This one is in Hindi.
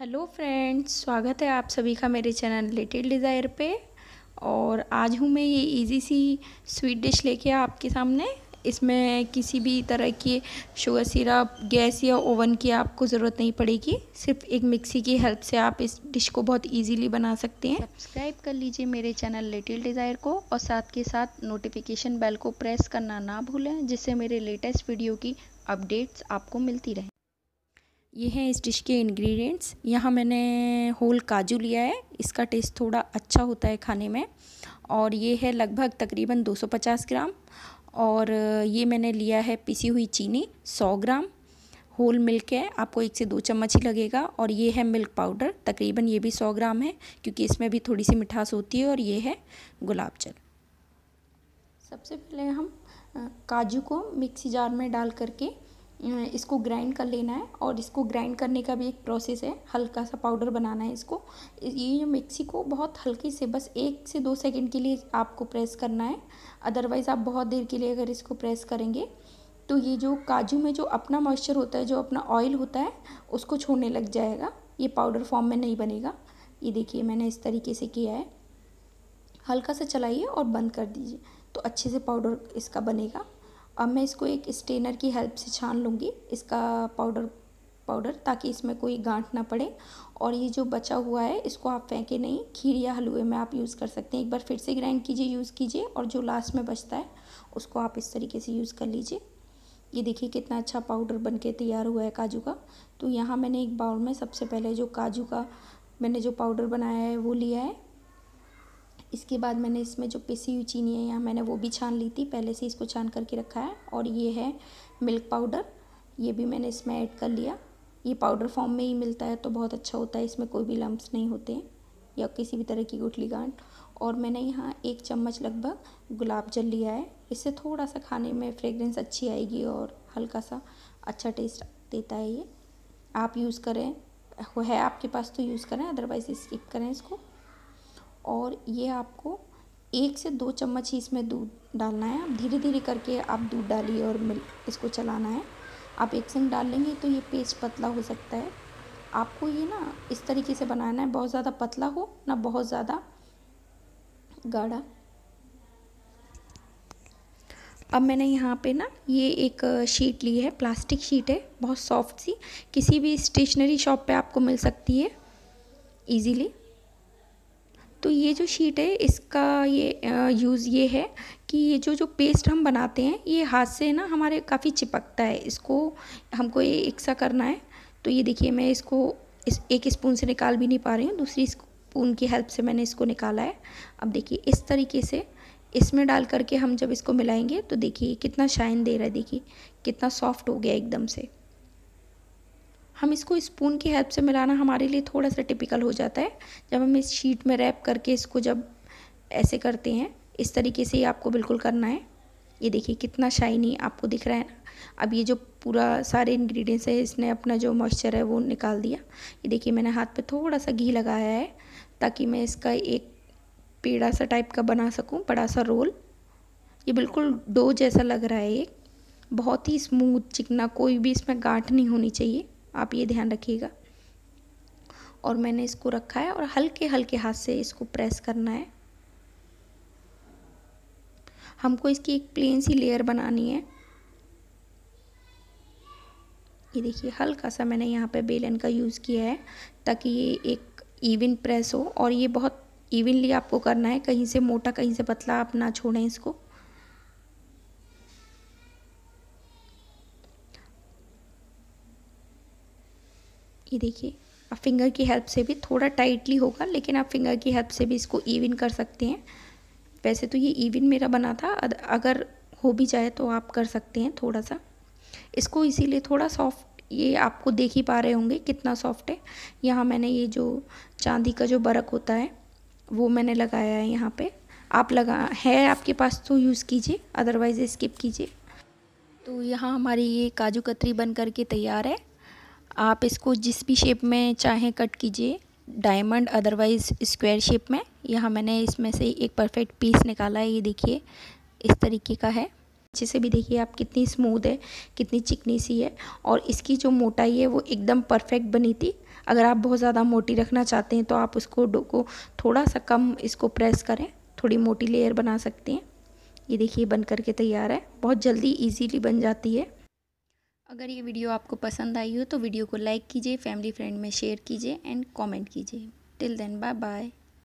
हेलो फ्रेंड्स, स्वागत है आप सभी का मेरे चैनल लिटिल डिज़ायर पे। और आज हूँ मैं ये इजी सी स्वीट डिश लेके आपके सामने। इसमें किसी भी तरह की शुगर सिरप गैस या ओवन की आपको ज़रूरत नहीं पड़ेगी। सिर्फ़ एक मिक्सी की हेल्प से आप इस डिश को बहुत इजीली बना सकते हैं। सब्सक्राइब कर लीजिए मेरे चैनल लिटिल डिज़ायर को और साथ के साथ नोटिफिकेशन बेल को प्रेस करना ना भूलें, जिससे मेरे लेटेस्ट वीडियो की अपडेट्स आपको मिलती रहें। ये हैं इस डिश के इंग्रेडिएंट्स यहाँ मैंने होल काजू लिया है। इसका टेस्ट थोड़ा अच्छा होता है खाने में। और ये है लगभग तकरीबन 250 ग्राम। और ये मैंने लिया है पिसी हुई चीनी 100 ग्राम। होल मिल्क है। आपको एक से दो चम्मच ही लगेगा। और ये है मिल्क पाउडर तकरीबन ये भी 100 ग्राम है, क्योंकि इसमें भी थोड़ी सी मिठास होती है। और ये है गुलाब जल। सबसे पहले हम काजू को मिक्सी जार में डाल करके इसको ग्राइंड कर लेना है और इसको ग्राइंड करने का भी एक प्रोसेस है। हल्का सा पाउडर बनाना है इसको। ये जो मिक्सी को बहुत हल्के से, बस एक से दो सेकंड के लिए आपको प्रेस करना है। अदरवाइज़ आप बहुत देर के लिए अगर इसको प्रेस करेंगे तो ये जो काजू में जो अपना मॉइस्चर होता है, जो अपना ऑयल होता है, उसको छोड़ने लग जाएगा। ये पाउडर फॉर्म में नहीं बनेगा। ये देखिए, मैंने इस तरीके से किया है। हल्का सा चलाइए और बंद कर दीजिए तो अच्छे से पाउडर इसका बनेगा। अब मैं इसको एक स्टेनर की हेल्प से छान लूँगी, इसका पाउडर पाउडर, ताकि इसमें कोई गांठ ना पड़े। और ये जो बचा हुआ है, इसको आप फेंके नहीं खीर या हलवे में आप यूज़ कर सकते हैं। एक बार फिर से ग्राइंड कीजिए यूज़ कीजिए, और जो लास्ट में बचता है, उसको आप इस तरीके से यूज़ कर लीजिए। ये देखिए कितना अच्छा पाउडर बन के तैयार हुआ है काजू का। तो यहाँ मैंने एक बाउल में सबसे पहले जो काजू का मैंने जो पाउडर बनाया है, वो लिया है। इसके बाद मैंने इसमें जो पिसी हुई चीनी है, यहाँ मैंने वो भी छान ली थी, पहले से इसको छान करके रखा है, और ये है मिल्क पाउडर, ये भी मैंने इसमें ऐड कर लिया। ये पाउडर फॉर्म में ही मिलता है तो बहुत अच्छा होता है, इसमें कोई भी लम्ब्स नहीं होते या किसी भी तरह की गुठली गांठ। और मैंने यहाँ एक चम्मच लगभग गुलाब जल लिया है, इससे थोड़ा सा खाने में फ्रेगरेंस अच्छी आएगी और हल्का सा अच्छा टेस्ट देता है ये। आप यूज़ करें है आपके पास तो यूज़ करें, अदरवाइज़ स्किप करें इसको। और ये आपको एक से दो चम्मच ही इसमें दूध डालना है। धीरे धीरे करके आप दूध डालिए और मिल, इसको चलाना है। आप एक संग डाल लेंगे तो ये पेस्ट पतला हो सकता है। आपको ये ना इस तरीके से बनाना है। बहुत ज़्यादा पतला हो ना बहुत ज़्यादा गाढ़ा। अब मैंने यहाँ पे ना ये एक शीट ली है। प्लास्टिक शीट है। बहुत सॉफ्ट सी। किसी भी स्टेशनरी शॉप पे आपको मिल सकती है। इजीली। तो ये जो शीट है, इसका ये यूज़ ये है कि ये जो जो पेस्ट हम बनाते हैं, ये हाथ से ना हमारे काफ़ी चिपकता है। इसको हमको ये एक सा करना है। तो ये देखिए, मैं इसको इस, एक स्पून से निकाल भी नहीं पा रही हूँ, दूसरी स्पून की हेल्प से मैंने इसको निकाला है। अब देखिए, इस तरीके से इसमें डाल करके हम जब इसको मिलाएँगे तो देखिए कितना शाइन दे रहा है। देखिए, कितना सॉफ्ट हो गया एकदम से। हम इसको स्पून की हेल्प से मिलाना हमारे लिए थोड़ा सा टिपिकल हो जाता है। जब हम इस शीट में रैप करके इसको जब ऐसे करते हैं, इस तरीके से ही आपको बिल्कुल करना है। ये देखिए कितना शाइनी आपको दिख रहा है। ना अब ये जो पूरा सारे इंग्रेडिएंट्स है, इसने अपना जो मॉइस्चर है वो निकाल दिया। ये देखिए मैंने हाथ पे थोड़ा सा घी लगाया है, ताकि मैं इसका एक पेड़ा सा टाइप का बना सकूँ बड़ा सा रोल ये बिल्कुल डो जैसा लग रहा है ये। बहुत ही स्मूथ चिकना, कोई भी इसमें गांठ नहीं होनी चाहिए। आप ये ध्यान रखिएगा। और मैंने इसको रखा है और हल्के हल्के हाथ से इसको प्रेस करना है। हमको इसकी एक प्लेन सी लेयर बनानी है। ये देखिए, हल्का सा मैंने यहाँ पे बेलन का यूज़ किया है ताकि ये एक इवन प्रेस हो। और ये बहुत इवनली आपको करना है, कहीं से मोटा, कहीं से पतला आप ना छोड़ें इसको। ये देखिए, आप फिंगर की हेल्प से भी थोड़ा टाइटली होगा, लेकिन आप फिंगर की हेल्प से भी इसको इवन कर सकते हैं। वैसे तो ये इवन मेरा बना था। अगर हो भी जाए तो आप कर सकते हैं थोड़ा सा। इसको इसीलिए थोड़ा सॉफ्ट ये आपको देख ही पा रहे होंगे कितना सॉफ्ट है। यहाँ मैंने ये जो चांदी का जो बरक होता है, वो मैंने लगाया है यहाँ पे। आप लगा, है आपके पास तो यूज़ कीजिए अदरवाइज़ स्किप कीजिए। तो यहाँ हमारी ये काजू कतरी बन करके तैयार है। आप इसको जिस भी शेप में चाहें कट कीजिए। डायमंड अदरवाइज़ स्क्वायर शेप में। यहाँ मैंने इसमें से एक परफेक्ट पीस निकाला है, ये देखिए, इस तरीके का है। अच्छे से भी देखिए आप कितनी स्मूथ है, कितनी चिकनी सी है। और इसकी जो मोटाई है, वो एकदम परफेक्ट बनी थी। अगर आप बहुत ज़्यादा मोटी रखना चाहते हैं तो आप उसको डो को थोड़ा सा कम इसको प्रेस करें। थोड़ी मोटी लेयर बना सकते हैं। ये देखिए बन करके तैयार है। बहुत जल्दी इजीली बन जाती है। अगर ये वीडियो आपको पसंद आई हो तो वीडियो को लाइक कीजिए, फैमिली फ्रेंड में शेयर कीजिए एंड कमेंट कीजिए। Till then bye bye